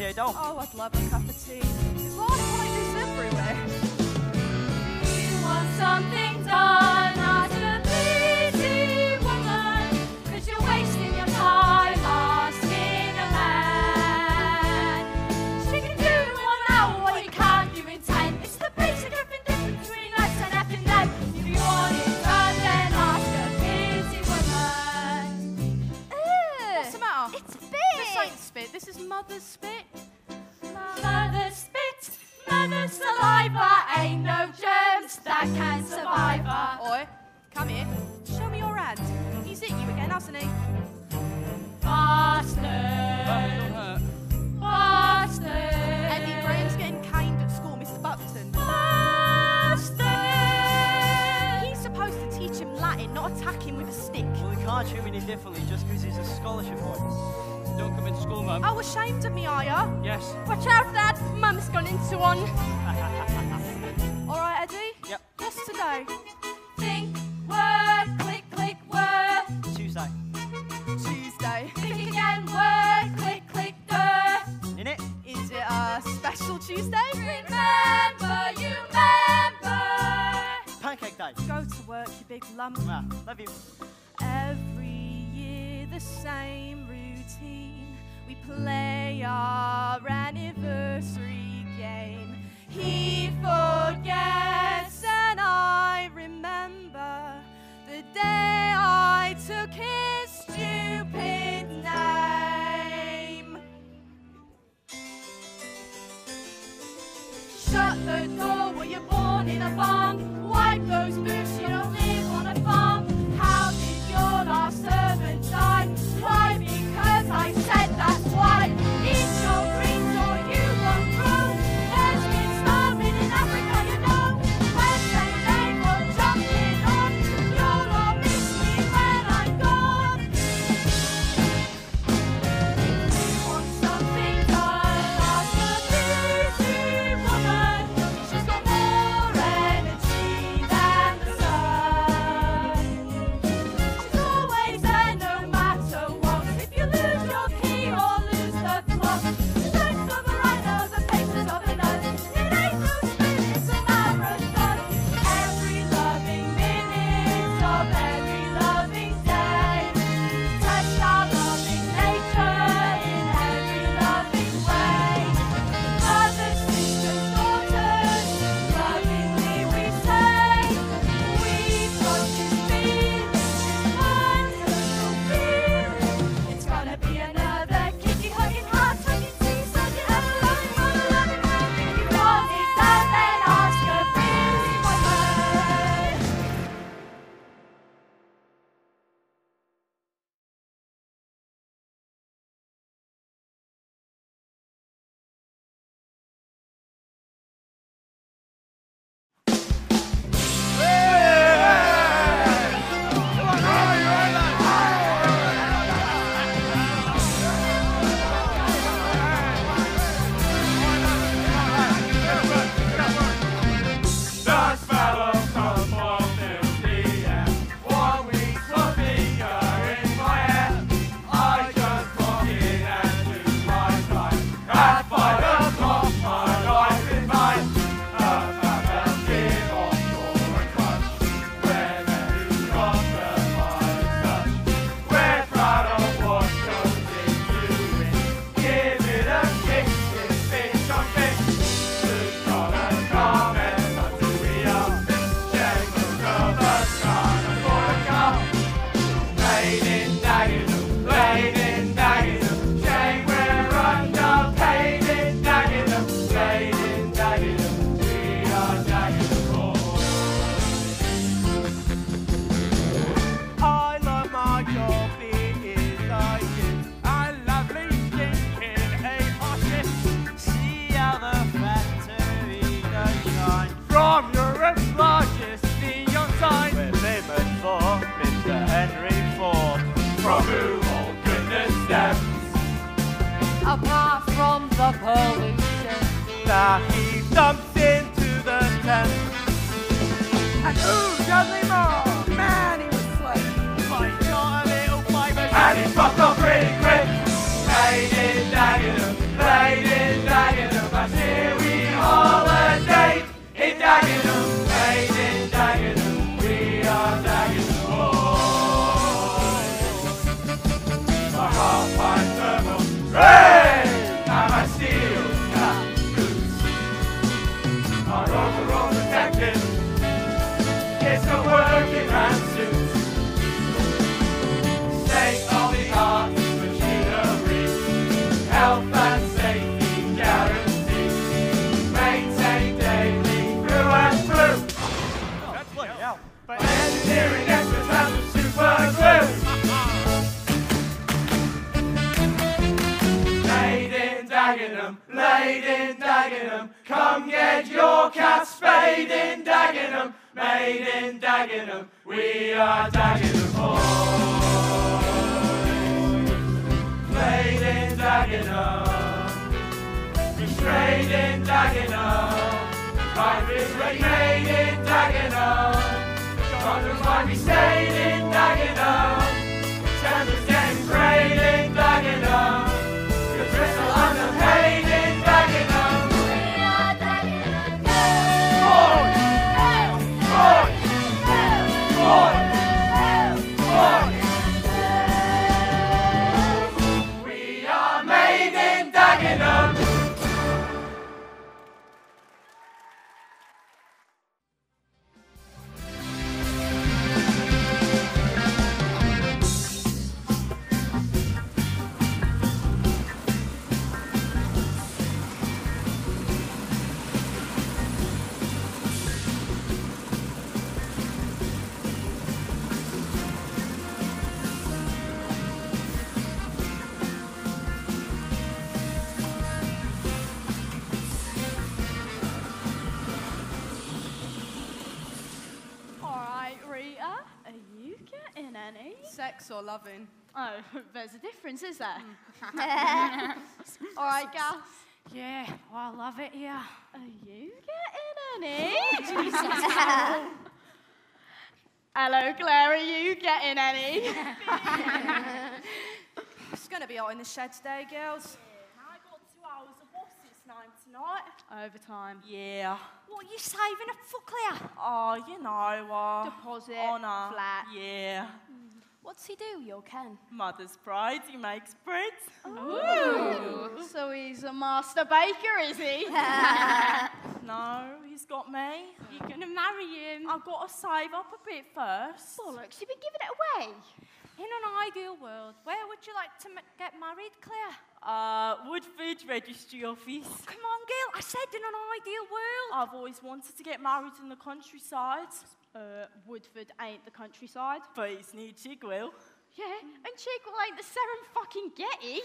Come to your door. Oh, I'd love a cup of tea. It's like like this everywhere. You want something done as a busy woman, cause you're wasting your time asking a man. She can do in one hour what you can't do in ten. It's the basic effing difference between us and effing them. If you want it done, then ask a busy woman. Eh. What's the matter? It's This big. ain't spit. This is mother's spit. Saliva, ain't no germs that can survive her. Oi, come here. Show me your hand. He's hit you again, hasn't he? Bastard, bastard, Eddie Graham's getting caned at school, Mr. Bupton. bastard. He's supposed to teach him Latin, not attack him with a stick. Well, we can't treat me any differently just because he's a scholarship boy. Don't come into school, Mum. Oh, ashamed of me, are ya? Yes. Watch out, Dad. Mum's gone into one. All right, Eddie. Yep. What's today? Think, word, click, click, word. Tuesday. Tuesday. Think again, word, click, click, der. In it? Is it a special Tuesday? Remember, you remember. Pancake day. Go to work, you big lump. Ah, love you. Every year the same routine. We play our anniversary game. He forgets and I remember the day I took his stupid name. Shut the door, were you born in a barn? Wipe That he dumps into the Thames. And ooh, Dudley Moore, Life is ready there's a difference, is there? Alright, Gas, Yeah, well, I love it here. are you getting any? Hello, Claire, are you getting any? It's going to be out in the shed today, girls. I got two hours of what's its name tonight. Overtime. Yeah. What are you saving up for, Claire? Oh, you know, uh, Deposit, honour. flat. Yeah. What's he do, your Ken? Mother's pride, he makes bread. Ooh. So he's a master baker, is he? No, he's got me. You're gonna marry him? I've got to save up a bit first. Bollocks, you've been giving it away. In an ideal world, where would you like to m- get married, Claire? Uh, Woodford Registry Office. Come on, girl. I said in an ideal world. I've always wanted to get married in the countryside, uh, Woodford ain't the countryside. but it's near Chigwell. Yeah, and Chigwell ain't the Seren fucking Getty.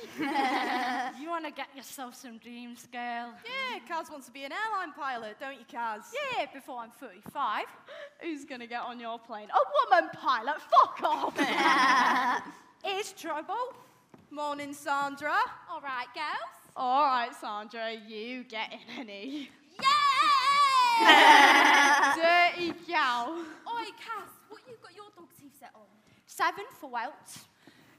You want to get yourself some dreams, girl? Yeah, Cass wants to be an airline pilot, don't you, Cass? Yeah, before I'm 35. Who's gonna get on your plane? A woman pilot? Fuck off! It's trouble. Morning, Sandra. All right, girls. All right, Sandra, you getting any? Yay! Dirty gal. Oi, Cass, what you got your dog teeth set on? Seven for Welch.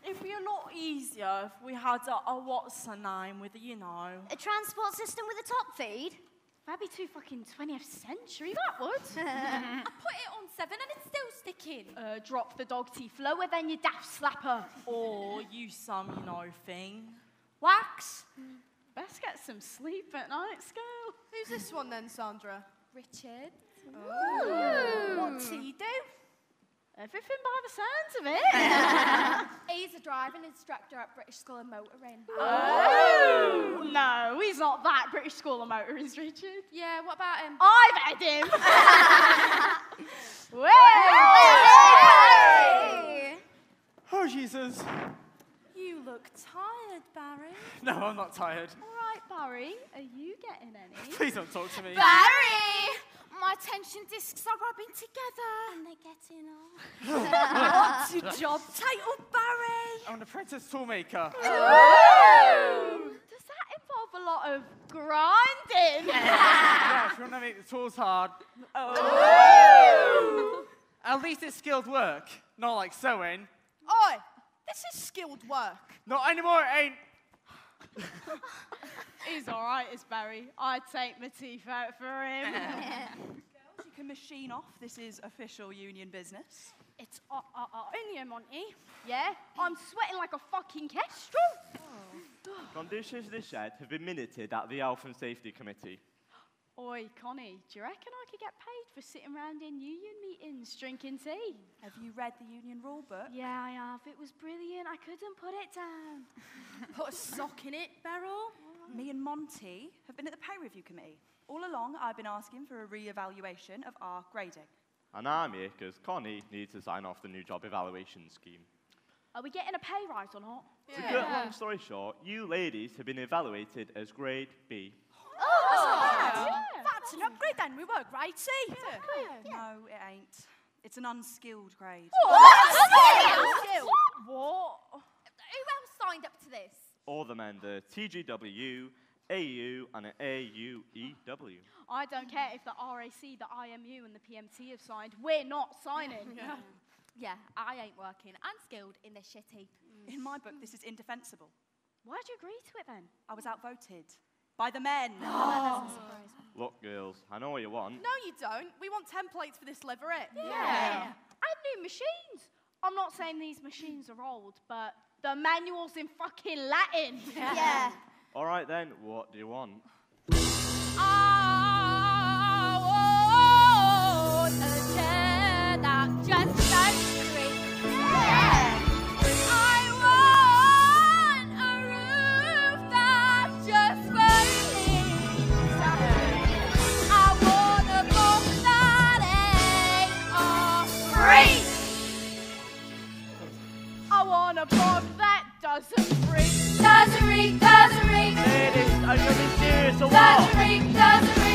It'd be a lot easier if we had a, a what's her name with, a, you know. A transport system with a top feed? That'd be too fucking 20th century, that would. I put it on seven and it's still sticking. uh, drop the dog teeth lower than your daft slapper. Or use some, you know, thing. Wax. Best get some sleep at night, girl. Who's this one then, Sandra? Richard. Oh. What's he do? Everything by the sounds of it. He's a driving instructor at British School of Motoring. Oh. No, he's not that British School of Motoring, Richard. Yeah, what about him? I've had him. Way! Oh, Jesus. You look tired, Barry. No, I'm not tired. All right, Barry, are you getting any? Please don't talk to me. Barry! My tension discs are rubbing together. And they're getting off. What's your job title, Barry? I'm an apprentice toolmaker. Does that involve a lot of grinding? yeah, if you want to make the tools hard, at least it's skilled work, not like sewing. Oi, this is skilled work. Not anymore, it ain't. He's all right, is Barry. I'd take my teeth out for him. Girls, you can machine off. This is official union business. it's uh, uh, uh, in here, Monty. Yeah, I'm sweating like a fucking kestrel. Conditions of the shed have been minuted at the Health and Safety Committee. Oi, Connie, do you reckon I could get paid for sitting around in union meetings drinking tea? Have you read the union rule book? Yeah, I have. It was brilliant. I couldn't put it down. Put a sock in it, Beryl. Me and Monty have been at the pay review committee. All along, I've been asking for a re-evaluation of our grading. And I'm here because Connie needs to sign off the new job evaluation scheme. Are we getting a pay rise or not? To cut long story short, you ladies have been evaluated as grade B. Oh, That's an upgrade then. We were grade C. No, it ain't. It's an unskilled grade. What? Who else signed up to this? All the men, the TGW, AU, and an AUEW. I don't care if the RAC, the IMU, and the PMT have signed. We're not signing. Yeah, I ain't working. Unskilled in this shitty. In my book, this is indefensible. Why'd you agree to it then? I was outvoted by the men. Look, girls, I know what you want. No, you don't. We want templates for this livery. Yeah. And new machines. I'm not saying these machines are old, but the manual's in fucking Latin. Yeah. All right then, what do you want? I want doesn't reek, doesn't reek, Ladies, are you being serious doesn't reek, doesn't reek.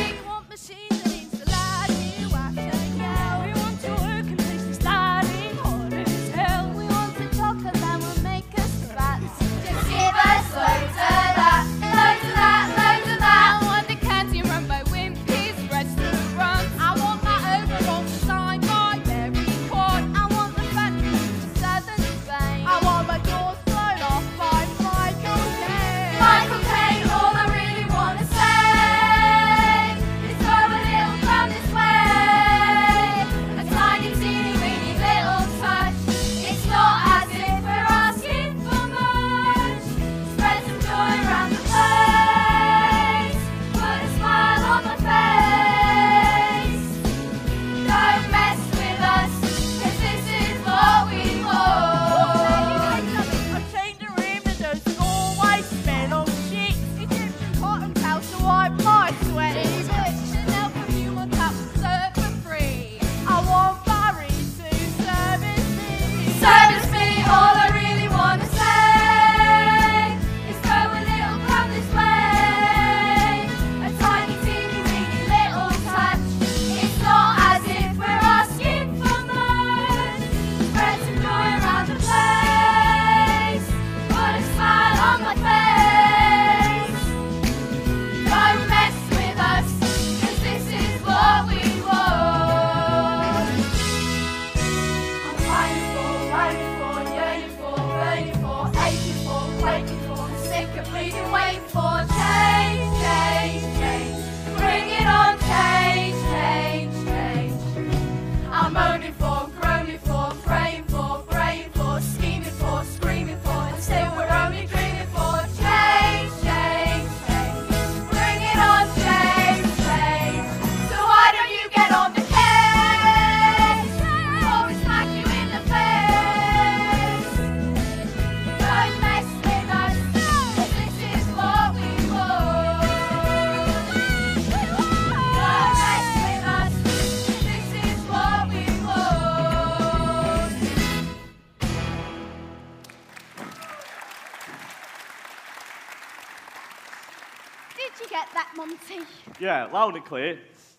Get that, Monty? Yeah, loud and clear.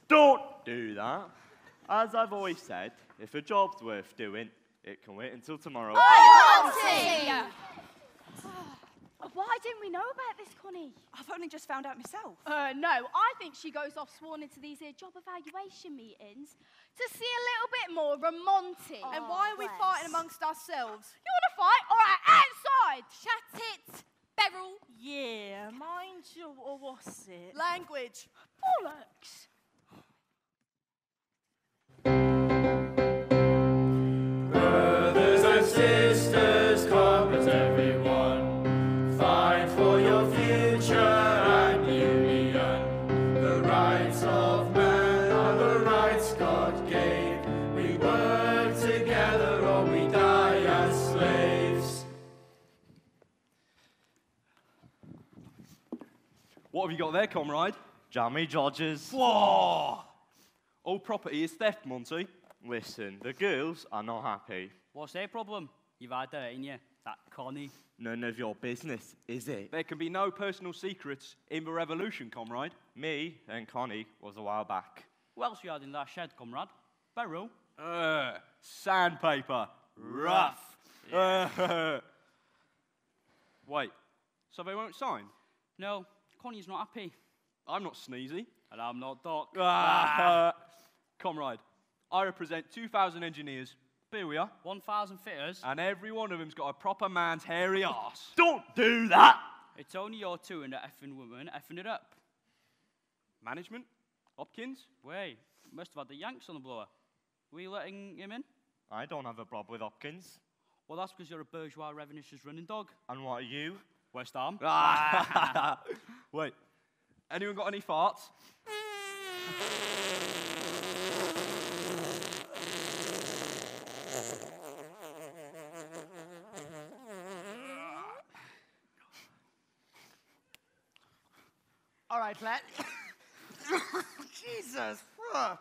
Don't do that. As I've always said, if a job's worth doing, it can wait until tomorrow. Monty! Why didn't we know about this, Connie? I've only just found out myself. Uh, no, I think she goes off sworn into these here job evaluation meetings to see a little bit more of Monty. and why are we bless. fighting amongst ourselves? You want to fight? All right, outside! Shut it, Beryl. Yeah, mind you, or what's it? Language. Bollocks! What have you got there, comrade? Jammy Dodgers. Whoa! All property is theft, Monty. Listen, the girls are not happy. What's their problem? You've had her, ain't you? That Connie. None of your business, is it? There can be no personal secrets in the revolution, comrade. Me and Connie was a while back. What else you had in that shed, comrade? Beryl. Uh, sandpaper. Rough. Uh, wait, so they won't sign? No, Connie's not happy. I'm not sneezy. And I'm not Doc. Ah. ah. Uh, comrade, I represent 2,000 engineers. Here we are. 1,000 fitters. And every one of them's got a proper man's hairy arse. Don't do that! It's only your two and the effing woman effing it up. Management? Hopkins? Wait, must have had the Yanks on the blower. Were you letting him in? I don't have a problem with Hopkins. Well, that's because you're a bourgeois revenue-is running dog. And what are you? West Ham. Ah. Wait, anyone got any farts? All right, lad. Jesus. Ugh.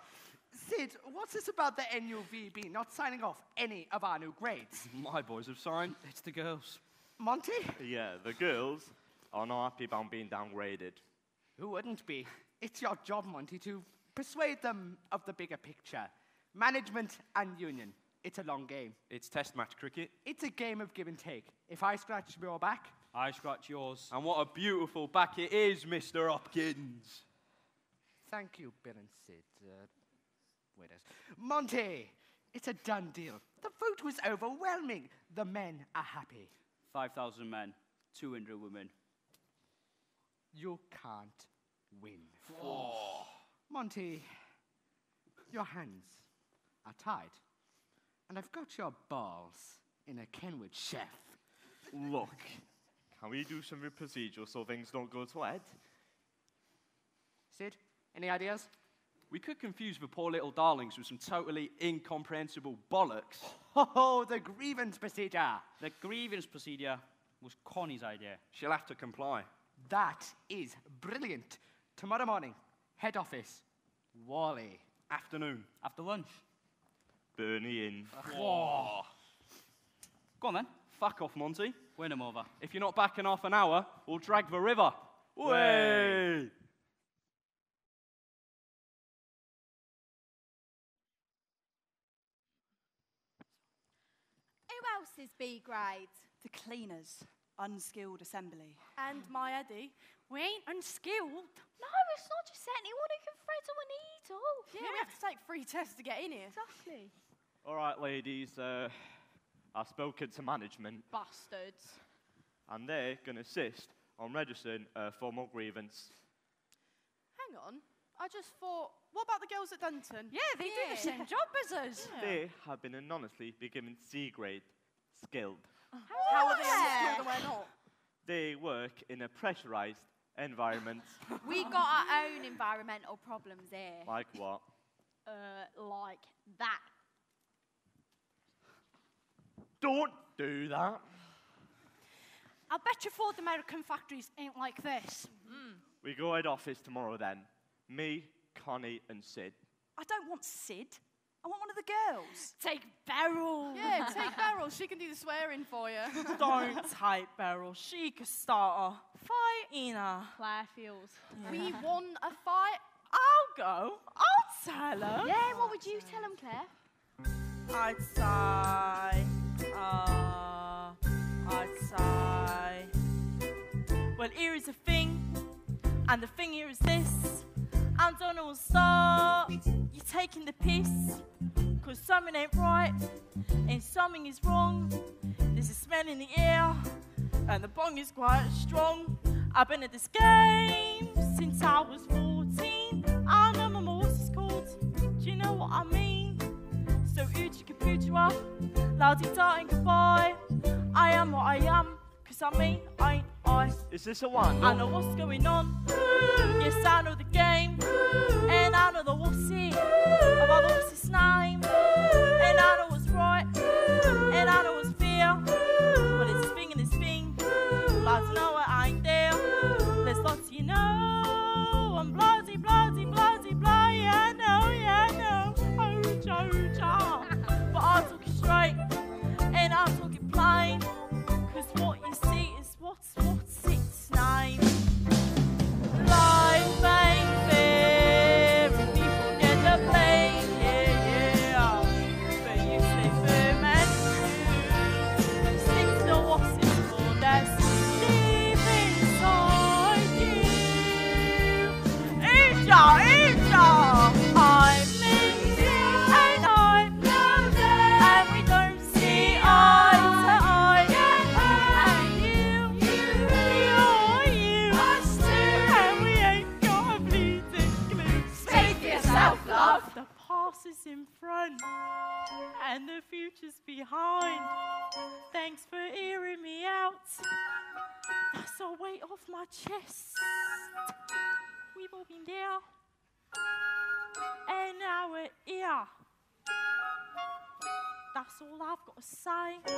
Sid, what's this about the NUVB not signing off any of our new grades? My boys have signed. It's the girls. Monty? Yeah, the girls are not happy about being downgraded. Who wouldn't be? It's your job, Monty, to persuade them of the bigger picture. Management and union. It's a long game. It's test match cricket. It's a game of give and take. If I scratch your back, I scratch yours. And what a beautiful back it is, Mr. Hopkins. thank you, Bill and Sid. Uh, wait a s- Monty, it's a done deal. The vote was overwhelming. The men are happy. 5,000 men, 200 women. You can't win. Monty, your hands are tied. And I've got your balls in a Kenwood chef. Look, can we do some procedure so things don't go to head? Sid, any ideas? We could confuse the poor little darlings with some totally incomprehensible bollocks. Oh, the grievance procedure. The grievance procedure was Connie's idea. She'll have to comply. That is brilliant. Tomorrow morning, head office, Wally. Afternoon. After lunch. Berni Inn. Go on then. Fuck off, Monty. Win him over. If you're not back in half an hour, we'll drag the river. Way! Who else is B grade? The cleaners. Unskilled assembly. And my Eddie. We ain't unskilled. No, it's not just anyone who can thread a needle. Yeah, we have to take three tests to get in here. Exactly. All right, ladies, uh, I've spoken to management, Bastards. and they're going to insist on registering a formal grievance. Hang on. I just thought, what about the girls at Denton? Yeah, they do the same job as us. They have been anonymously be given C grade, skilled. How are they unskilled and we're not? They work in a pressurized environment. We got our own environmental problems here. like what? Uh, like that. Don't do that. I bet you Ford American factories ain't like this. We go head office tomorrow then. Me, Connie, and Sid. I don't want Sid. I want one of the girls. Take Beryl. Yeah, take Beryl. She can do the swearing for you. Don't take Beryl. She could start a fight in her. Claire feels. We won a fight. I'll go. I'll tell her. Yeah, what would you tell him, Claire? I'd say, uh, I'd say, well, here is a thing, and the thing here is this. And will start, you're taking the piss, cause something ain't right, and something is wrong. There's a smell in the air, and the bong is quite strong. I've been at this game since I was 14. I know my what's it's called. Do you know what I mean? So Uchi Caputua, loudy darting goodbye. I am what I am, cause I'm me, ain't I? Is this a one? I know what's going on. Yes, I know the game. And I know the what's it. About the what's name. All I've got to say.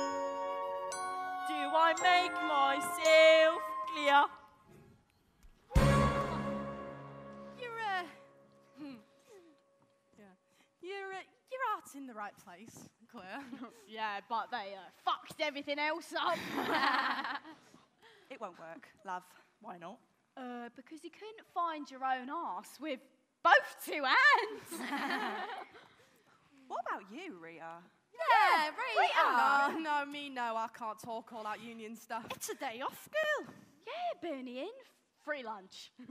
Do I make myself clear? You're uh, yeah. You're uh, your heart's in the right place, Claire. Yeah, but they uh, fucked everything else up. It won't work, love. Why not? uh, because you couldn't find your own arse with both two hands. What about you, Rita? Yeah, Rita. Uh-huh. No, no, me no. I can't talk all that union stuff. It's a day off, girl. yeah, Berni Inn. Free lunch.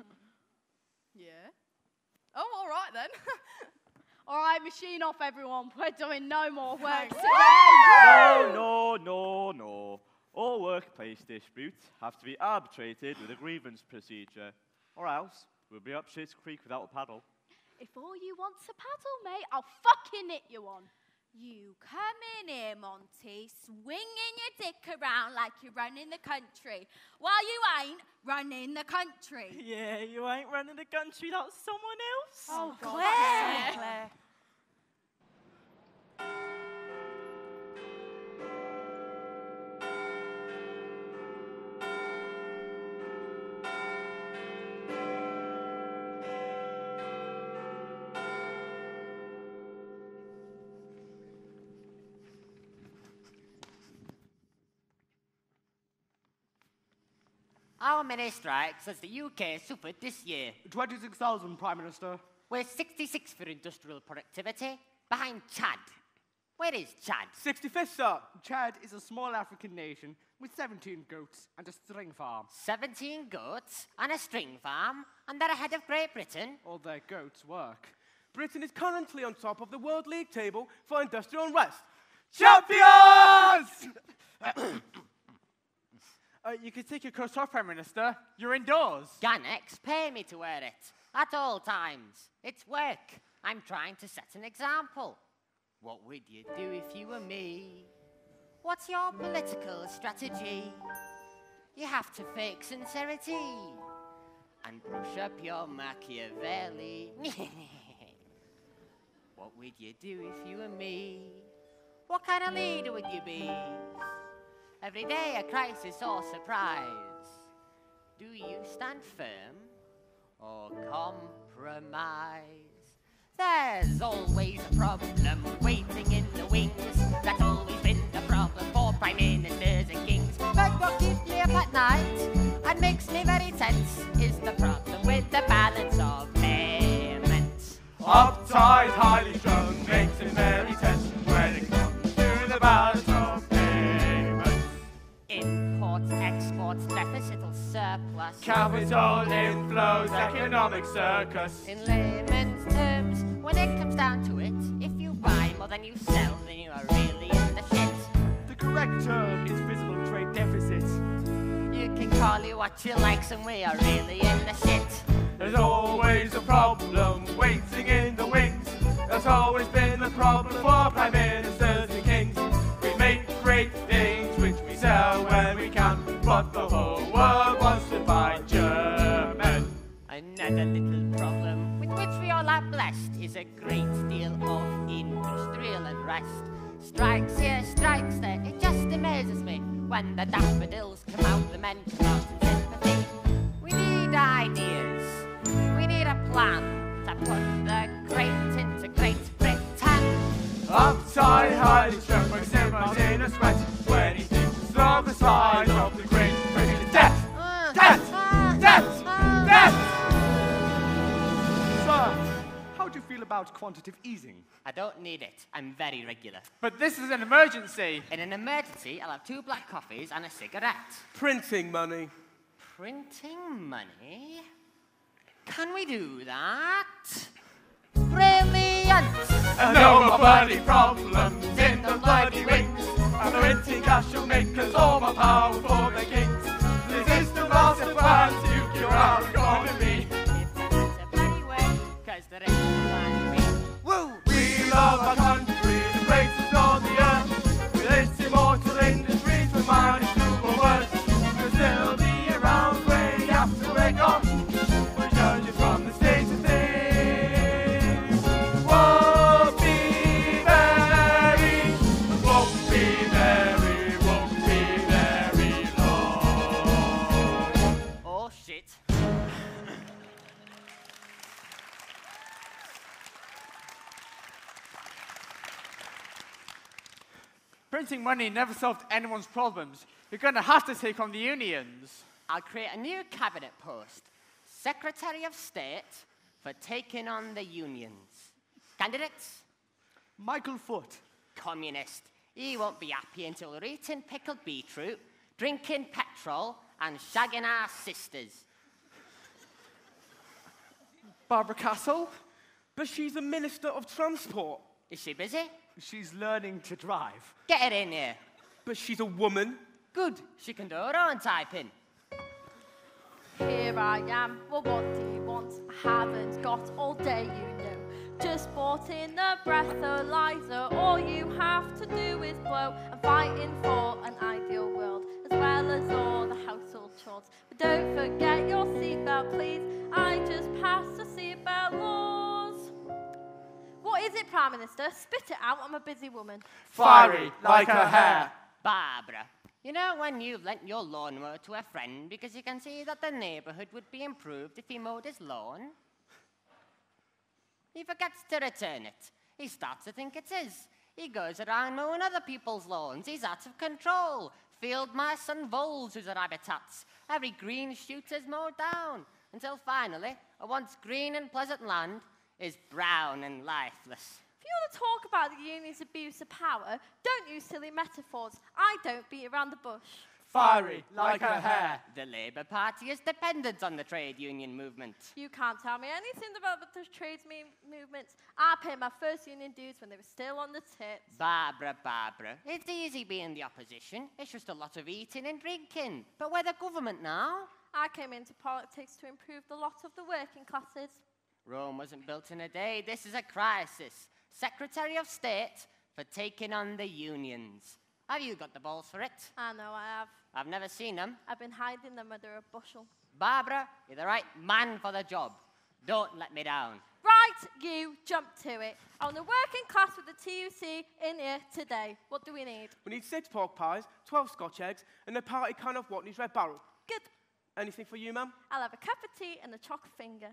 Yeah. Oh, all right then. All right, machine off, everyone. We're doing no more work today. No, no, no, no. All workplace disputes have to be arbitrated with a grievance procedure, or else we'll be up shit's creek without a paddle. If all you want's a paddle, mate, I'll fucking hit you on. You come in here, Monty, swinging your dick around like you're running the country, while you ain't running the country. Yeah, you ain't running the country, that's someone else. Oh, oh Claire. Claire. Our many strikes has the UK suffered this year. 26,000, Prime Minister. We're 66 for industrial productivity, behind Chad. Where is Chad? 65th, sir. Chad is a small African nation with 17 goats and a string farm. 17 goats and a string farm, and they're ahead of Great Britain. All their goats work. Britain is currently on top of the World League table for industrial unrest. Champions! uh, you can take your coat off, Prime Minister. You're indoors. Gannex pay me to wear it at all times. It's work. I'm trying to set an example. What would you do if you were me? What's your political strategy? You have to fake sincerity and brush up your Machiavelli. what would you do if you were me? What kind of leader would you be? Every day a crisis or surprise. Do you stand firm or compromise? There's always a problem waiting in the wings. That's always been the problem for prime ministers and kings. But what keeps me up at night and makes me very tense is the problem with the balance of payments. Uptight, highly strung, makes it very tense when it comes to the balance or surplus. Capital inflows, economic circus. In layman's terms, when it comes down to it, if you buy more than you sell, then you are really in the shit. The correct term is visible trade deficit. You can call it what you like, and we are really in the shit. There's always a problem waiting in the wings. That's always been the problem for prime ministers world wants to buy German. Another little problem with which we all are blessed is a great deal of industrial unrest. Strikes here, strikes there, it just amazes me. When the daffodils come out, the men come out in sympathy. We need ideas, we need a plan to put the great into Great Britain. Upside, strung, makes him in a sweat when he thinks of the size of about quantitative easing? I don't need it, I'm very regular. But this is an emergency. In an emergency, I'll have two black coffees and a cigarette. Printing money. Printing money? Can we do that? Brilliant! And no more bloody problems in the bloody wings. And the printing cash will make us all more powerful than kings. This is the master plan to cure our economy. It's a pretty way, Cause there ain't We love Printing money never solved anyone's problems. You're going to have to take on the unions. I'll create a new cabinet post. Secretary of State for taking on the unions. Candidates? Michael Foot. Communist. He won't be happy until we're eating pickled beetroot, drinking petrol, and shagging our sisters. Barbara Castle? But she's a Minister of Transport. Is she busy? She's learning to drive. Get her in here. But she's a woman. Good. She can do her own typing. Here I am. Well, what do you want? I haven't got all day, you know. Just bought in a breathalyzer. All you have to do is blow. I'm fighting for an ideal world, as well as all the household chores. But don't forget your seatbelt, please. I just passed the seatbelt laws. What is it, Prime Minister? Spit it out. I'm a busy woman. Fiery like her hair. Barbara, you know when you've lent your lawnmower to a friend because you can see that the neighbourhood would be improved if he mowed his lawn? He forgets to return it. He starts to think it's his. He goes around mowing other people's lawns. He's out of control. Field mice and voles whose are habitats. Every green shoot is mowed down until finally, a once green and pleasant land is brown and lifeless. If you want to talk about the union's abuse of power, don't use silly metaphors. I don't beat around the bush. Fiery like her hair. The Labour Party is dependent on the trade union movement. You can't tell me anything about the trades me- movements. I paid my first union dues when they were still on the tits. Barbara, Barbara, it's easy being the opposition. It's just a lot of eating and drinking. But we're the government now. I came into politics to improve the lot of the working classes. Rome wasn't built in a day. This is a crisis. Secretary of State for taking on the unions. Have you got the balls for it? I know I have. I've never seen them. I've been hiding them under a bushel. Barbara, you're the right man for the job. Don't let me down. Right, you jump to it. On the working class with the TUC in here today. What do we need? We need six pork pies, 12 scotch eggs, and a party can of Watney's Red Barrel. Good. Anything for you, ma'am? I'll have a cup of tea and a choc finger.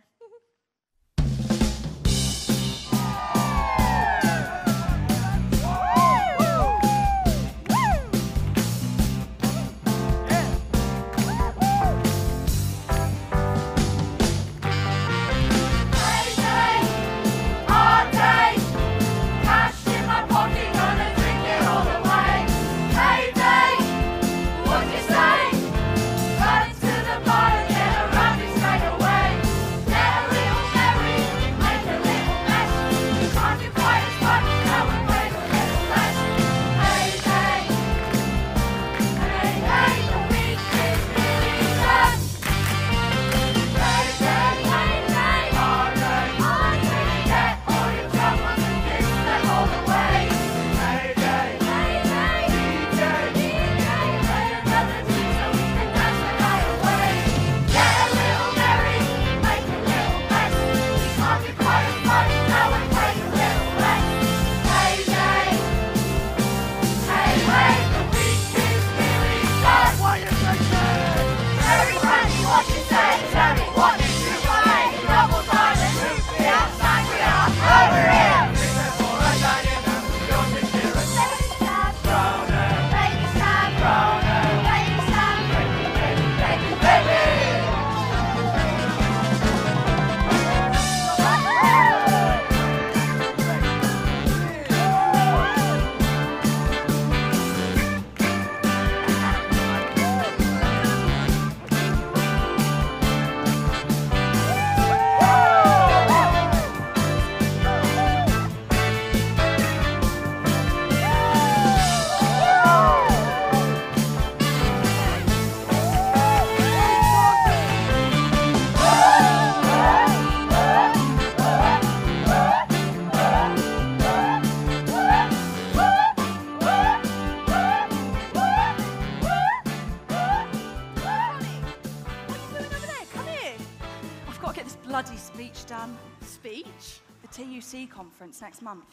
Conference next month.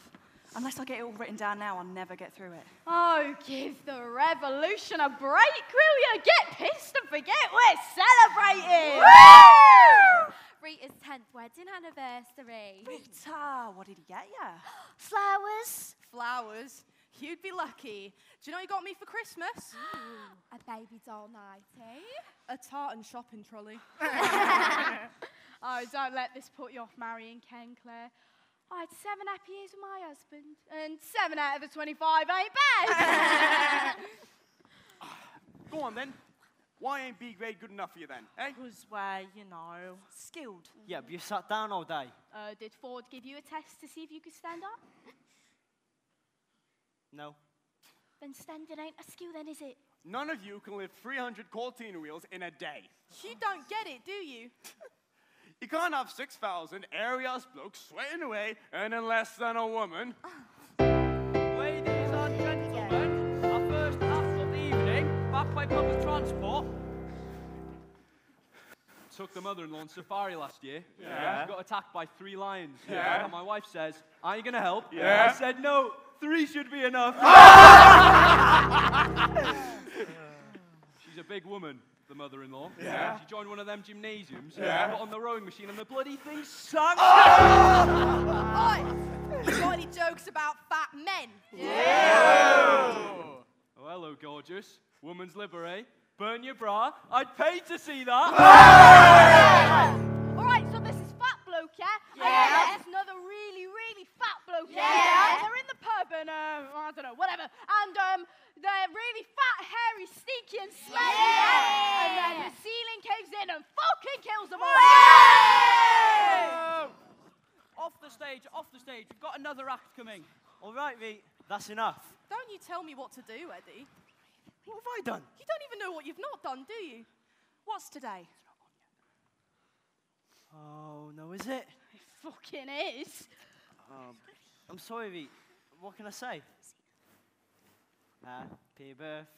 Unless I get it all written down now, I'll never get through it. Oh, give the revolution a break, will you? Get pissed and forget we're celebrating! Rita's 10th wedding anniversary. Rita, what did he get you? Flowers. Flowers. You'd be lucky. Do you know what he got me for Christmas? a baby doll nighty. A tartan shopping trolley. Oh, don't let this put you off marrying Ken, Claire. I had seven happy years with my husband, and seven out of the 25 ain't bad. Go on then. Why ain't B grade good enough for you then, eh? Because we're, you know, skilled. Yeah, but you sat down all day. uh, did Ford give you a test to see if you could stand up? No. Then standing ain't a skill, then, is it? None of you can lift 300 Cortina wheels in a day. You don't get it, do you? You can't have 6,000 areas blokes sweating away earning less than a woman. Ladies and gentlemen, our first act of the evening, back by public transport. Took the mother-in-law on safari last year. Yeah. She got attacked by three lions. Yeah. And my wife says, "Are you gonna help?" Yeah. I said, "No, three should be enough." She's a big woman, the mother-in-law. Yeah. She joined one of them gymnasiums. Yeah. Got on the rowing machine, and the bloody thing sunk. Oh! Oi! You got any jokes about fat men? Oh, hello, gorgeous. Woman's liberty. Eh? Burn your bra. I'd pay to see that. All right, so this is fat bloke, yeah? Yeah. And there's another really, really fat bloke, yeah? Yeah. And they're in the pub and, uh, I don't know, whatever. And um, they're really fat, hairy, stinky, and smelly, yeah? And then the ceiling caves in and fucking kills them all. Off the stage, off the stage. We've got another act coming. All right, mate. That's enough. Don't you tell me what to do, Eddie. What have I done? You don't even know what you've not done, do you? What's today? Oh, no, is it? It fucking is. Um, I'm sorry, Reet. What can I say? Happy birthday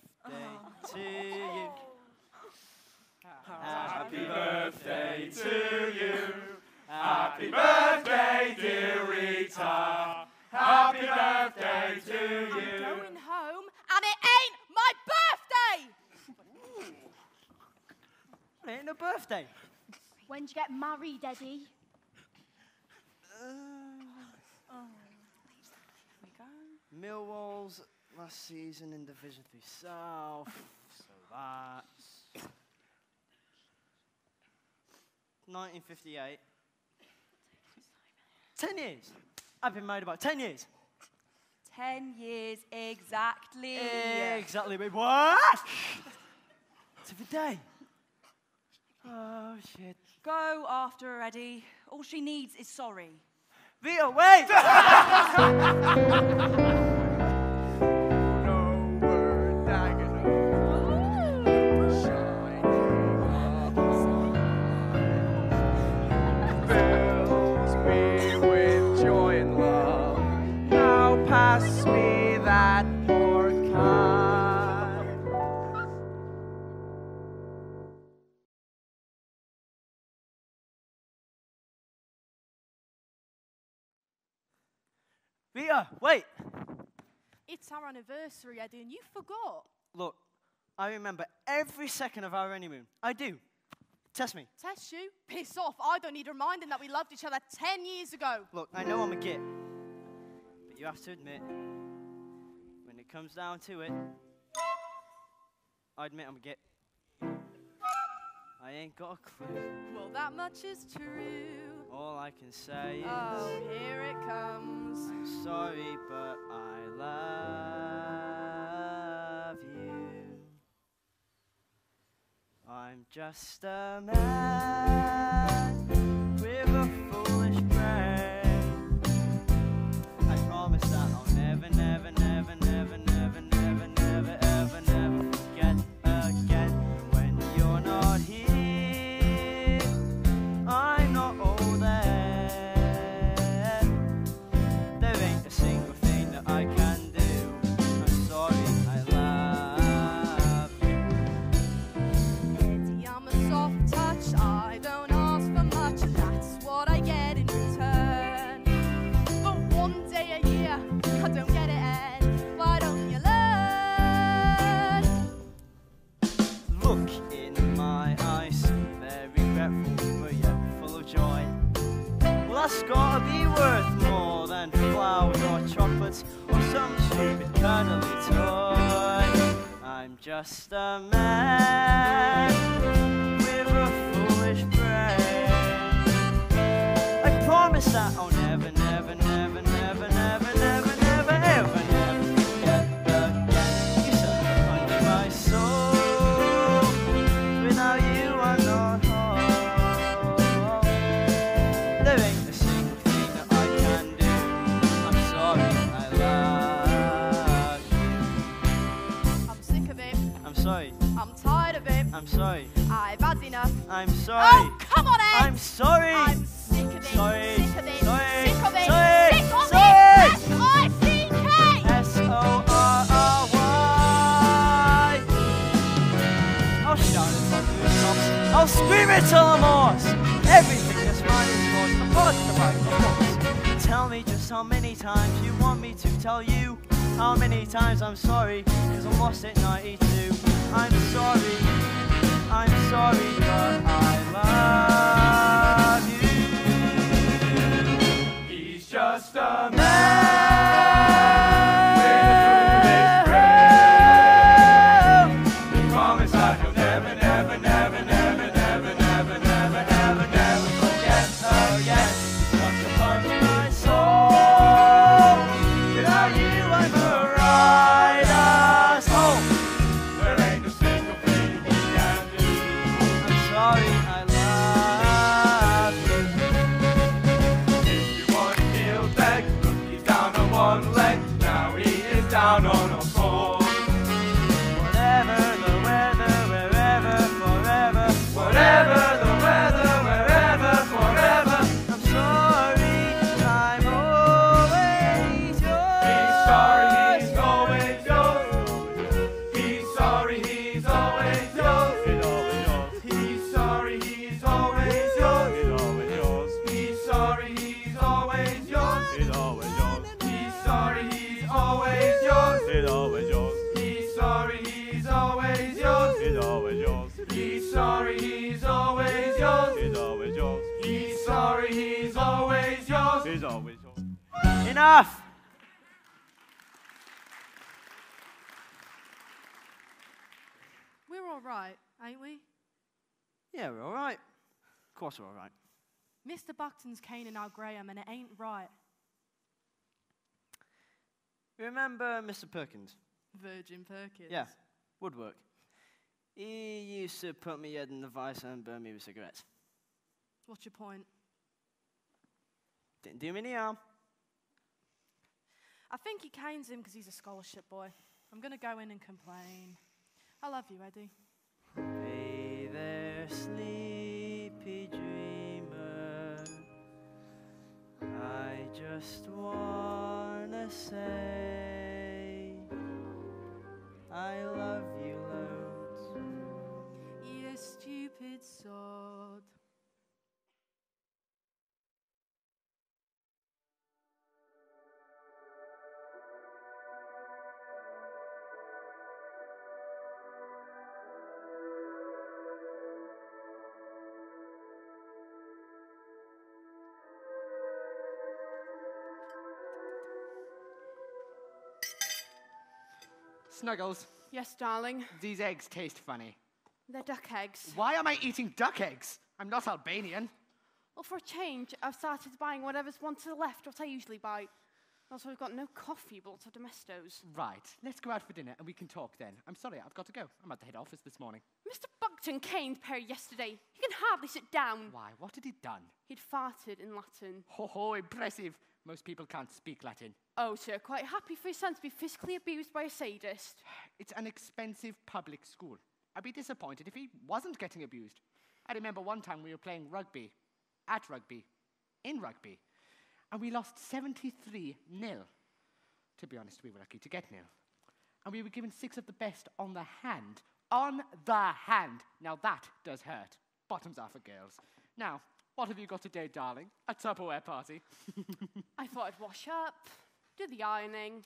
to you. Happy birthday to you. Happy birthday, dear Rita. Happy birthday to you. I'm going home, and it ain't my birthday! It ain't a birthday. When'd you get married, Eddie? Uh, Millwall's last season in Division 3 South. So that's 1958. 10 years. I've been married about 10 years. Ten years exactly. Exactly. Wait, what? to the day. Oh, shit. Go after her, Eddie. All she needs is sorry. Be away. Vito, wait! It's our anniversary, Eddie, and you forgot. Look, I remember every second of our honeymoon. I do. Test me. Test you? Piss off. I don't need reminding that we loved each other ten years ago. Look, I know I'm a git, but you have to admit, when it comes down to it, I admit I'm a git. I ain't got a clue. Well, that much is true. All I can say oh, is Oh, here it comes. I'm sorry, but I love you. I'm just a man with a foolish brain. I promise that I'll never, never, never, never, never, never, never, ever, never cuddly toy. I'm just a man with a foolish brain. I promise that I'll never, never, never, never, never, never, sorry, I'm tired of it. I'm sorry, I've had enough. I'm oh, sorry. Oh, come on, Ed! I'm sorry. I'm sick of it. Sorry. Sick of it. Sorry. Sick of it. Sorry. Sick of Sorry. it. S-I-C-K. S-O-R-R-Y. I'll shout it from the rooftops. I'll scream it till I'm hoarse. Everything that's mine is yours. I'm part of my course. Tell me just how many times you want me to tell you. How many times I'm sorry, cause I'm lost at 92. I'm sorry, I'm sorry, but I love Yeah, we're all right. Of course we're all right. Mr. Buckton's caning our Graham, and it ain't right. Remember Mr. Perkins? Virgin Perkins. Yeah, woodwork. He used to put me head in the vice and burn me with cigarettes. What's your point? Didn't do me any harm. I think he canes him because he's a scholarship boy. I'm going to go in and complain. I love you, Eddie. Sleepy dreamer. I just wanna say I Snuggles, Yes, darling. these eggs taste funny. They're duck eggs. Why am I eating duck eggs? I'm not Albanian. Well, for a change, I've started buying whatever's one to the left, what I usually buy. Also, we've got no coffee, but lots of domestos. Right, let's go out for dinner and we can talk then. I'm sorry, I've got to go. I'm at the head office this morning. Mr. Buckton caned Perry yesterday. He can hardly sit down. Why? What had he done? He'd farted in Latin. Ho ho, impressive. Most people can't speak Latin. Oh, sir, quite happy for his son to be physically abused by a sadist. It's an expensive public school. I'd be disappointed if he wasn't getting abused. I remember one time we were playing rugby, at rugby, in rugby, and we lost 73 nil. To be honest, we were lucky to get nil. And we were given six of the best on the hand. On the hand. Now that does hurt. Bottoms are for girls. Now, what have you got today, darling? A Tupperware party. I thought I'd wash up, do the ironing,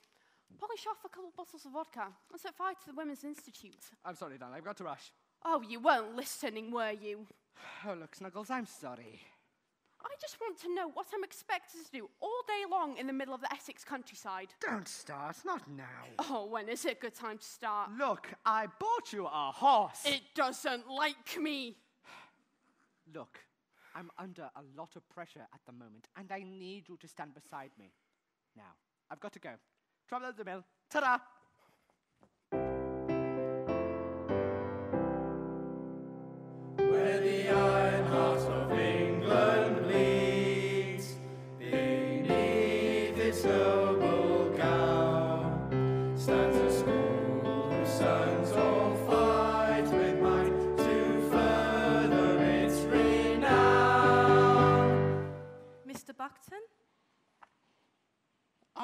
polish off a couple of bottles of vodka, and set fire to the Women's Institute. I'm sorry, darling, I've got to rush. Oh, you weren't listening, were you? Oh, look, Snuggles, I'm sorry. I just want to know what I'm expected to do all day long in the middle of the Essex countryside. Don't start, not now. Oh, when is it a good time to start? Look, I bought you a horse. It doesn't like me. Look, I'm under a lot of pressure at the moment, and I need you to stand beside me. Now, I've got to go. Travel at the mill. Ta-da!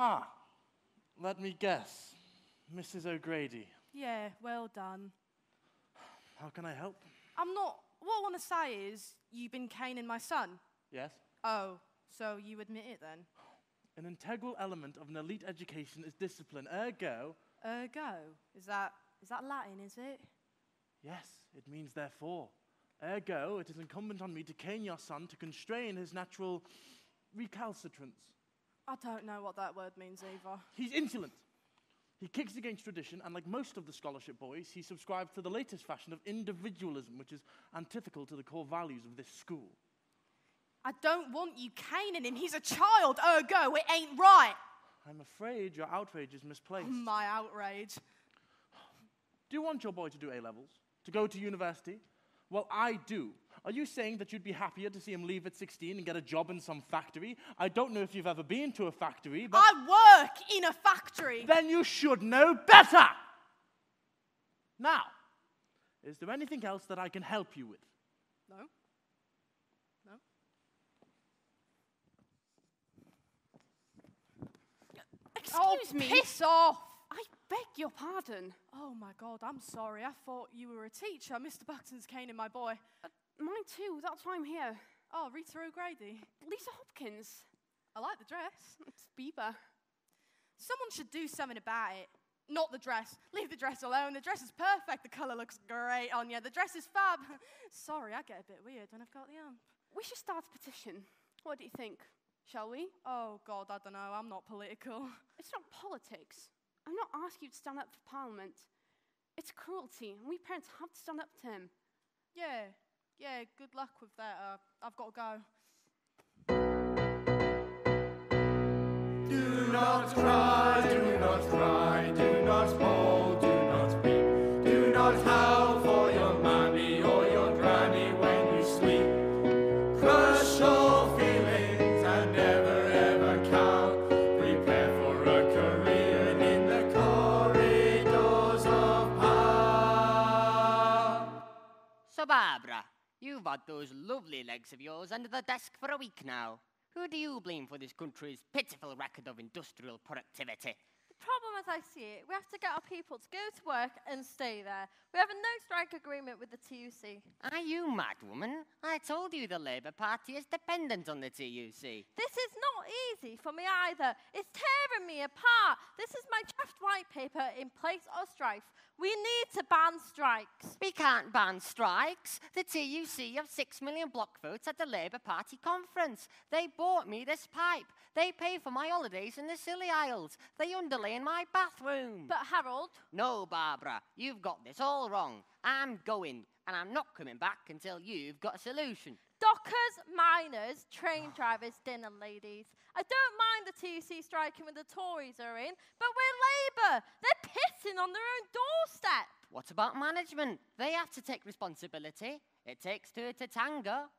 Ah, let me guess. Mrs. O'Grady. Yeah, well done. How can I help? I'm not. What I want to say is, you've been caning my son. Yes? Oh, so you admit it then? An integral element of an elite education is discipline. Ergo, Ergo? Is that is that Latin? Is it? yes, it means therefore. Ergo, it is incumbent on me to cane your son to constrain his natural recalcitrance. I don't know what that word means either. He's insolent. He kicks against tradition, and like most of the scholarship boys, he subscribes to the latest fashion of individualism, which is antithetical to the core values of this school. I don't want you caning him. He's a child. Ergo, it ain't right. I'm afraid your outrage is misplaced. Oh, my outrage. Do you want your boy to do A levels? To go to university? Well, I do. Are you saying that you'd be happier to see him leave at 16 and get a job in some factory? I don't know if you've ever been to a factory, but. I work in a factory. Then you should know better! Now, is there anything else that I can help you with? No. No. Excuse oh, me. Piss off. I beg your pardon. Oh my God, I'm sorry. I thought you were a teacher. Mr. Buckton's caning my boy. Uh, Mine too, that's why I'm here. Oh, Rita O'Grady. Lisa Hopkins. I like the dress. It's Biba. Someone should do something about it. Not the dress. Leave the dress alone. The dress is perfect. The colour looks great on you. The dress is fab. Sorry, I get a bit weird when I've got the amp. We should start a petition. What do you think? Shall we? Oh, God, I don't know. I'm not political. It's not politics. I'm not asking you to stand up for Parliament. It's cruelty, and we parents have to stand up to him. Yeah, yeah, good luck with that. Uh, I've got to go. Do not cry, you've those lovely legs of yours under the desk for a week now. Who do you blame for this country's pitiful record of industrial productivity? The problem as I see it, we have to get our people to go to work and stay there. We have a no strike agreement with the TUC. Are you mad, woman? I told you the Labour Party is dependent on the TUC. This is not easy for me either. It's tearing me apart. This is my draft white paper in place of strife. We need to ban strikes. We can't ban strikes. The TUC have six million block votes at the Labour Party conference. They bought me this pipe. They pay for my holidays in the Scilly Isles. They underlay in my bathroom. But Harold, No, Barbara, you've got this all wrong. I'm going, and I'm not coming back until you've got a solution. dockers, miners, train drivers, dinner ladies. I don't mind the TUC striking when the Tories are in, but we're Labour. They're pissing on their own doorstep. What about management? They have to take responsibility. It takes two to tango.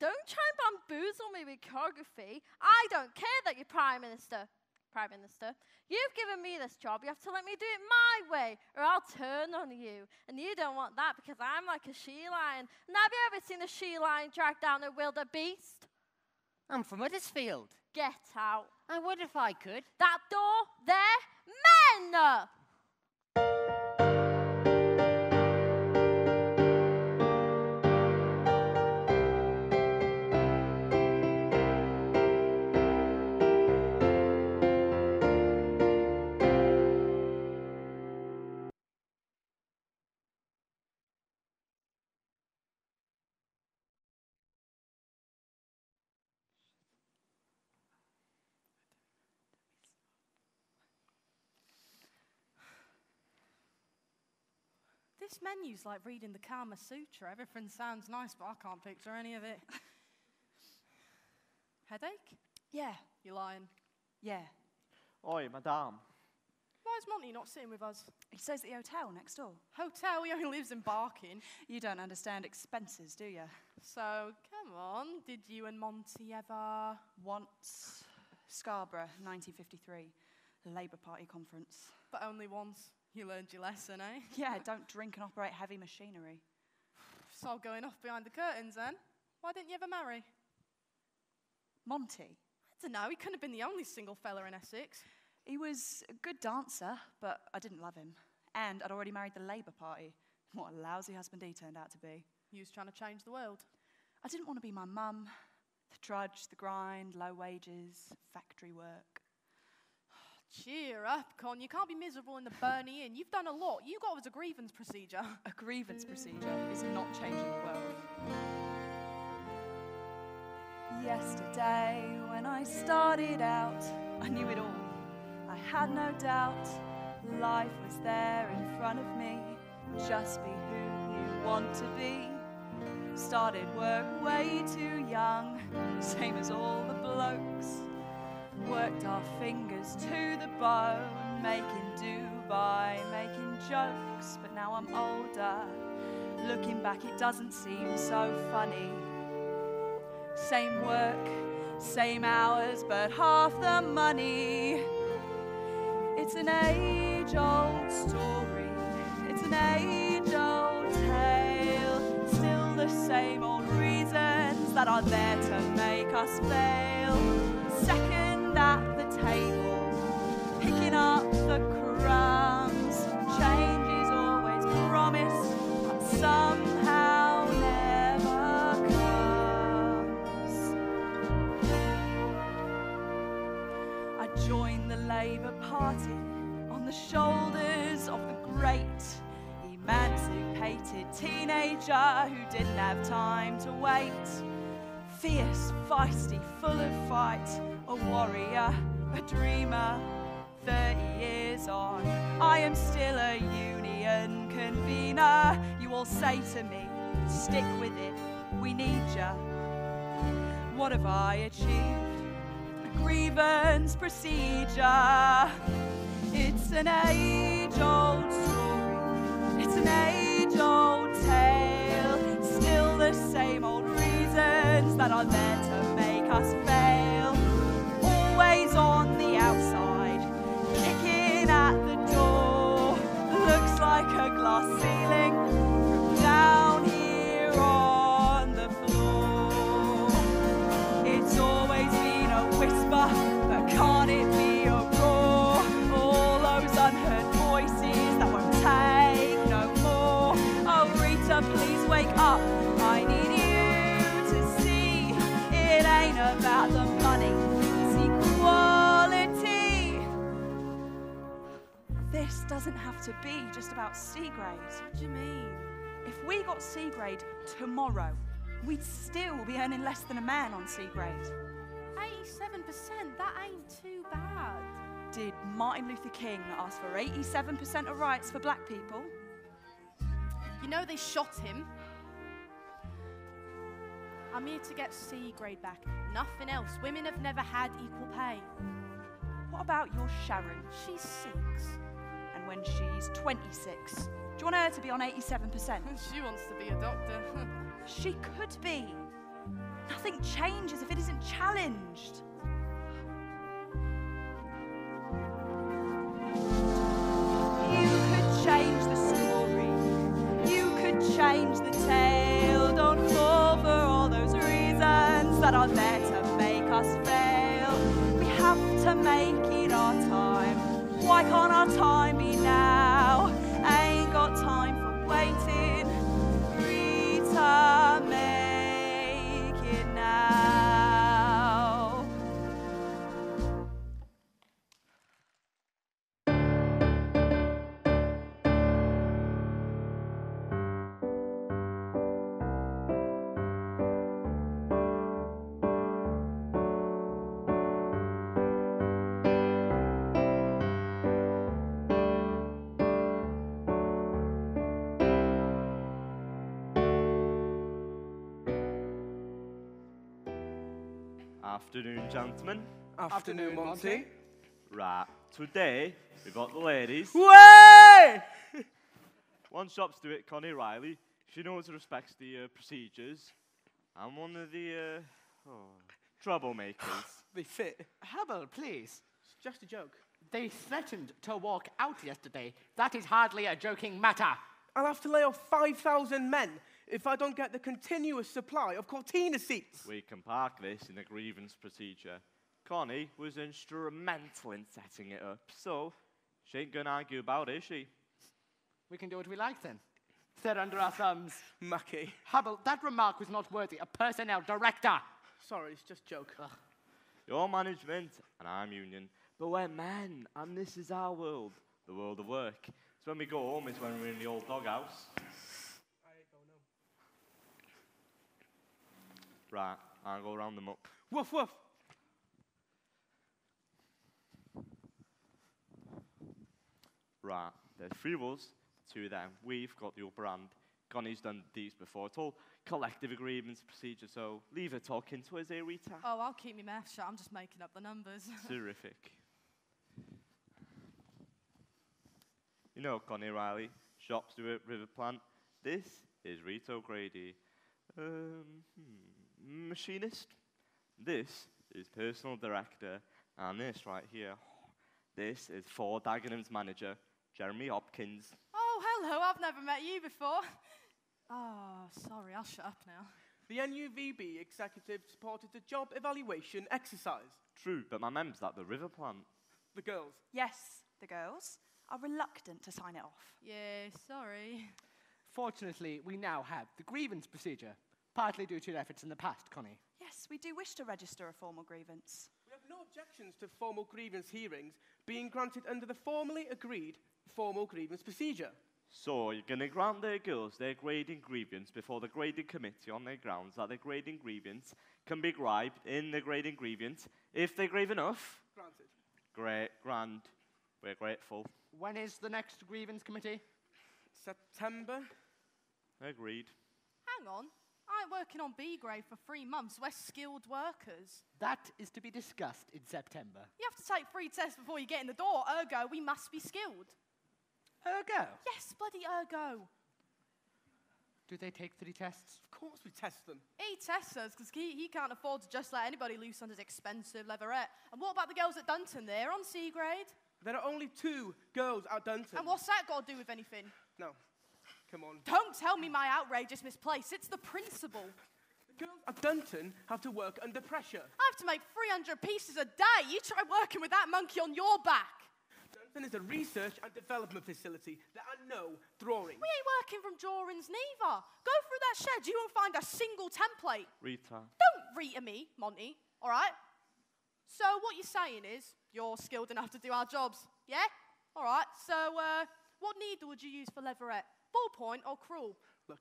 Don't try and bamboozle me with choreography. I don't care that you're Prime Minister. Prime Minister, you've given me this job. You have to let me do it my way, or I'll turn on you. And you don't want that because I'm like a she lion. And have you ever seen a she lion drag down a wildebeest? I'm from Huddersfield. Get out. I would if I could. That door there, men! This menu's like reading the Kama Sutra. Everything sounds nice, but I can't picture any of it. Headache? Yeah. You're lying? Yeah. Oi, madame. Why is Monty not sitting with us? He stays at the hotel next door. Hotel? He only lives in Barking. You don't understand expenses, do you? So, come on. Did you and Monty ever. Once. Scarborough, 1953. Labour Party conference. But only once. You learned your lesson, eh? Yeah, don't drink and operate heavy machinery. So, going off behind the curtains then. Why didn't you ever marry? Monty. I don't know. He couldn't have been the only single fella in Essex. He was a good dancer, but I didn't love him. And I'd already married the Labour Party. What a lousy husband he turned out to be. You was trying to change the world. I didn't want to be my mum. The drudge, the grind, low wages, factory work. Cheer up, Con. You can't be miserable in the Berni Inn. You've done a lot. You got it as a grievance procedure. A grievance procedure is not changing the world. Yesterday, when I started out, I knew it all. I had no doubt. Life was there in front of me. Just be who you want to be. Started work way too young, same as all the blokes. Worked our fingers to the bone, making do by making jokes. But now I'm older. Looking back, it doesn't seem so funny. Same work, same hours, but half the money. It's an age old story, it's an age old tale. Still the same old reasons that are there to make us fail. At the table, picking up the crumbs. Change is always promised, but somehow never comes. I joined the Labour Party on the shoulders of the great emancipated teenager who didn't have time to wait. Fierce, feisty, full of fight, a warrior, a dreamer. 30 years on, I am still a union convener. You all say to me, Stick with it, we need ya. What have I achieved? A grievance procedure. It's an age old story, it's an age old tale. Still the same old reasons that are there to make us fail. Always on the outside, kicking at the door. Looks like a glass ceiling to be just about C grade. What do you mean? If we got C grade tomorrow, we'd still be earning less than a man on C grade. 87%, that ain't too bad. Did Martin Luther King ask for 87% of rights for black people? You know they shot him. I'm here to get C grade back. Nothing else. Women have never had equal pay. What about your Sharon? She's six. When she's 26, do you want her to be on 87%? she wants to be a doctor. she could be. Nothing changes if it isn't challenged. You could change the story. You could change the tale. Don't fall for all those reasons that are there to make us fail. We have to make it our time. Why can't our time be now? Ain't got time for waiting. Rita, make it now. Afternoon, gentlemen. Afternoon, Monty. Right, today we've got the ladies. Way! One shop steward, Connie Riley. She knows and respects the uh, procedures. I'm one of the uh, oh, troublemakers. They fit. Hubble, please. It's just a joke. They threatened to walk out yesterday. That is hardly a joking matter. I'll have to lay off 5,000 men if I don't get the continuous supply of Cortina seats. we can park this in a grievance procedure. Connie was instrumental in setting it up, so she ain't gonna argue about it, is she? We can do what we like then. They're under our thumbs. Mucky. Hubble, that remark was not worthy. A personnel director. Sorry, it's just a joke. Your management and I'm union, but we're men, and this is our world, the world of work. So when we go home is when we're in the old doghouse. Right, I'll go round them up. Woof woof. Right, there's three of us, two of them. We've got the upper hand. Connie's done these before. It's all collective agreements procedure, so leave her talking to us here, Rita. Oh, I'll keep my mouth shut. I'm just making up the numbers. Terrific. You know Connie Riley, shop steward, River Plant. This is Rita O'Grady, um, hmm, machinist. This is personal director, and this right here, this is Ford Dagenham's manager, Jeremy Hopkins. Oh, hello. I've never met you before. Oh, sorry. I'll shut up now. The NUVB executive supported the job evaluation exercise. True, but my mem's at the River Plant. The girls. Yes, the girls are reluctant to sign it off. Yeah, sorry. Fortunately, we now have the grievance procedure, partly due to your efforts in the past, Connie. Yes, we do wish to register a formal grievance. We have no objections to formal grievance hearings being granted under the formally agreed formal grievance procedure. So you're going to grant their girls their grading grievance before the grading committee on their grounds that the grading grievance can be griped in the grading grievance if they're grave enough. Granted. Great, grand. We're grateful. When is the next grievance committee? September. Agreed. Hang on. I ain't working on B grade for three months. We're skilled workers. That is to be discussed in September. You have to take three tests before you get in the door. Ergo, we must be skilled. Ergo? Yes, bloody ergo. Do they take three tests? Of course we test them. He tests us because he, he can't afford to just let anybody loose on his expensive leatherette. And what about the girls at Dunton? They're on C grade. There are only two girls at Dunton. And what's that got to do with anything? No. Come on. Don't tell me my outrage is misplaced. It's the principle. The girls at Dunton have to work under pressure. I have to make 300 pieces a day. You try working with that monkey on your back. Dunton is a research and development facility. There are no drawings. We ain't working from drawings neither. Go through that shed. You won't find a single template. Rita. Don't read to me, Monty. All right? So what you're saying is you're skilled enough to do our jobs. Yeah? All right. So uh, what needle would you use for Ballpoint or crewel? Look.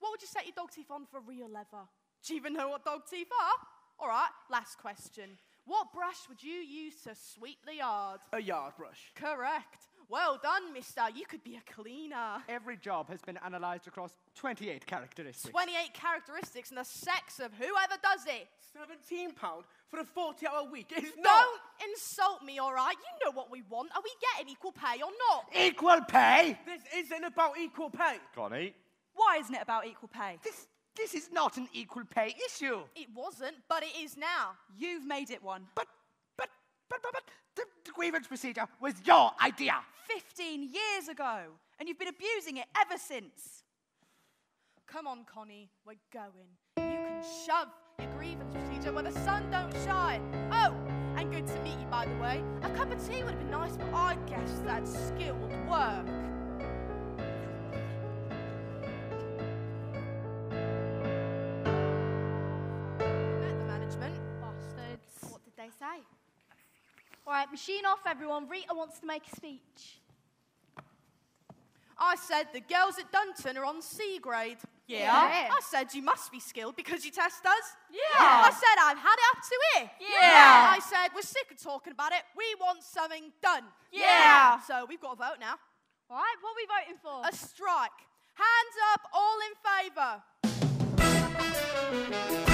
What would you set your dog teeth on for real leather? Do you even know what dog teeth are? All right. Last question. What brush would you use to sweep the yard? A yard brush. Correct. Well done, mister. You could be a cleaner. Every job has been analysed across 28 characteristics. 28 characteristics and the sex of whoever does it. 17 pound for a 40 hour week. It's not. Don't insult me, all right? You know what we want. Are we getting equal pay or not? Equal pay? This isn't about equal pay. Connie. Why isn't it about equal pay? This, this is not an equal pay issue. It wasn't, but it is now. You've made it one. But, but, but, but, but the, the grievance procedure was your idea. 15 years ago, and you've been abusing it ever since. Come on, Connie, we're going. You can shove your grievance procedure where the sun don't shine. Oh, and good to meet you, by the way. A cup of tea would have been nice, but I guess that's skilled work. Met the management. Bastards. What did they say? All right, machine off, everyone. Rita wants to make a speech. I said the girls at Dunton are on C grade. Yeah. I said you must be skilled because you test us. Yeah. I said I've had it up to here. Yeah. I said we're sick of talking about it. We want something done. Yeah. So we've got a vote now. All right, what are we voting for? A strike. Hands up, all in favour.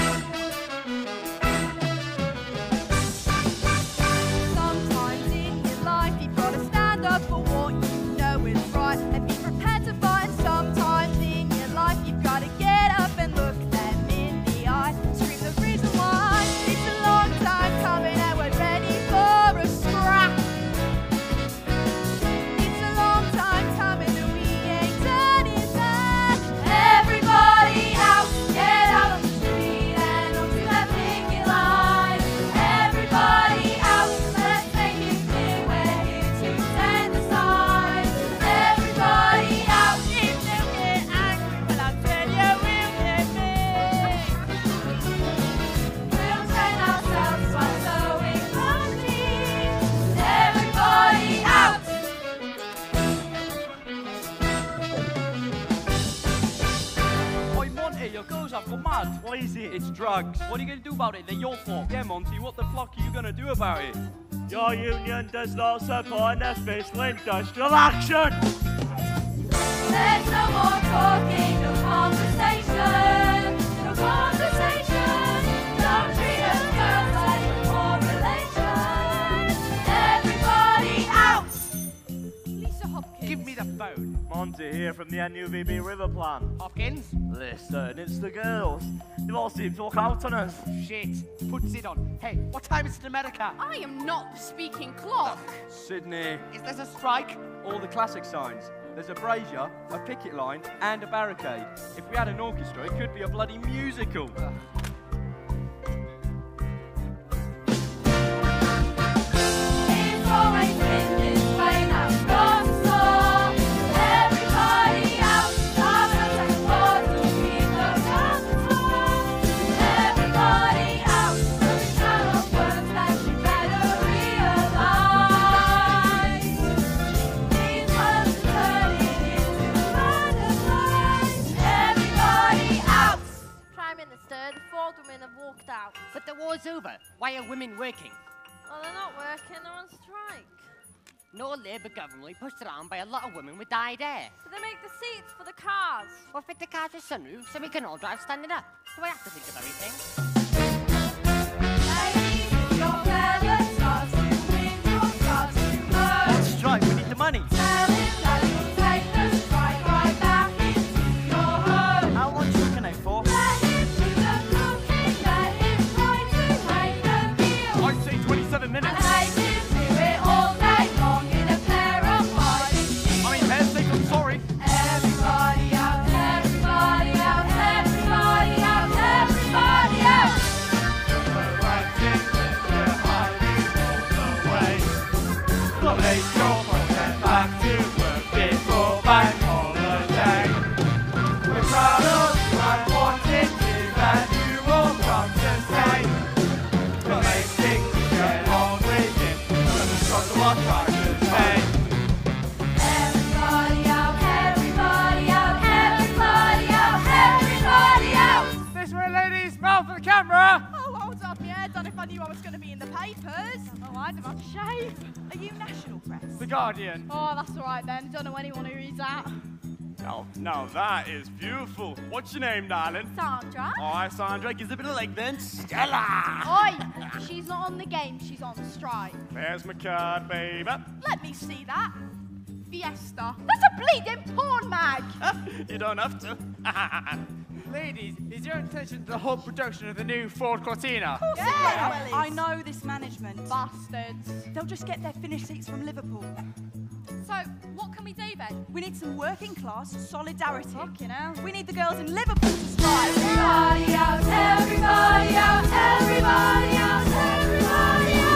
It's drugs. What are you going to do about it? They're your fault. Yeah, Monty, what the fuck are you going to do about it? Your union does not support the fiscal industrial action. There's no more talking, no conversation, no conversation. Phone. Monty here from the NUVB River Plant. Hopkins? Listen, it's the girls. They've all seemed to walk out on us. Shit. Puts it on. Hey, what time is it in America? I am not the speaking clock. Sydney. Is there a strike? All the classic signs. There's a brazier, a picket line, and a barricade. If we had an orchestra, it could be a bloody musical. It's But the war's over. Why are women working? Well, they're not working, they're on strike. No Labour government will be pushed around by a lot of women with dyed hair. So they make the seats for the cars. Or fit the cars with sunroofs so we can all drive standing up. Do I have to think of everything? On strike, we need the money. Papers. Oh, I'd have had shave. Are you national press? The Guardian. Oh, that's all right then. Don't know anyone who reads that. Now, now that is beautiful. What's your name, darling? Sandra. All right, Sandra, give us a bit of leg then. Stella! Oi! She's not on the game, she's on strike. There's my card, baby. Let me see that. Fiesta. That's a bleeding porn mag! you don't have to. Ladies, is your intention the whole production of the new Ford Cortina? Yeah, I know this management. Bastards. They'll just get their finished seats from Liverpool. So, what can we do then? We need some working class solidarity. you know. We need the girls in Liverpool to strike. Everybody out, everybody out, everybody out, everybody out.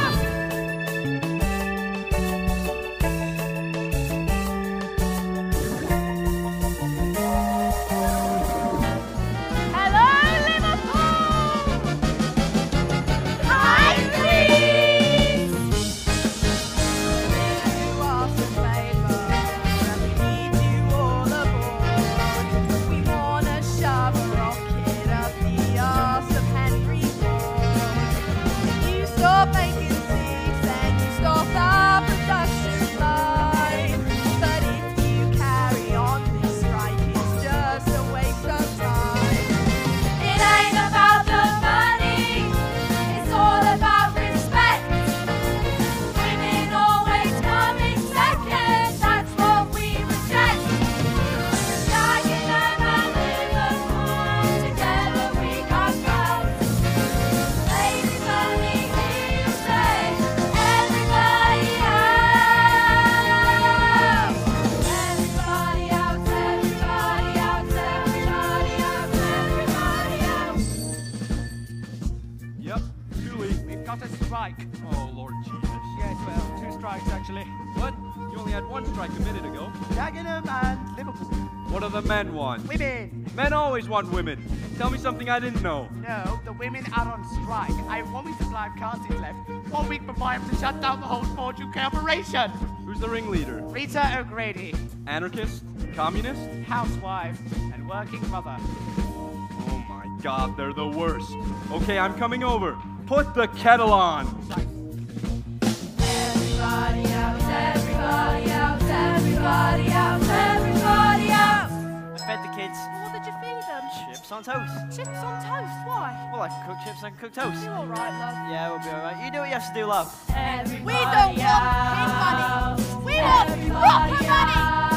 Julie. A strike. Oh, Lord Jesus. Yes, well, two strikes actually. What? You only had one strike a minute ago. Dagenham and Liverpool. What do the men want? Women! Men always want women. Tell me something I didn't know. No, the women are on strike. I have one week supply of car seats left. One week before I have to shut down the whole Ford UK operation. Who's the ringleader? Rita O'Grady, Anarchist? Communist? housewife and working mother. Oh my god, they're the worst. Okay, I'm coming over. Put the kettle on. Everybody out, everybody out, everybody out, everybody out. I fed the kids What did you feed them? chips on toast. Chips on toast. Why? Well, I can cook chips and cook toast. You all right, love? Yeah, we'll be alright. You do what you have to do, love. Everybody We don't want pig money. We want proper money.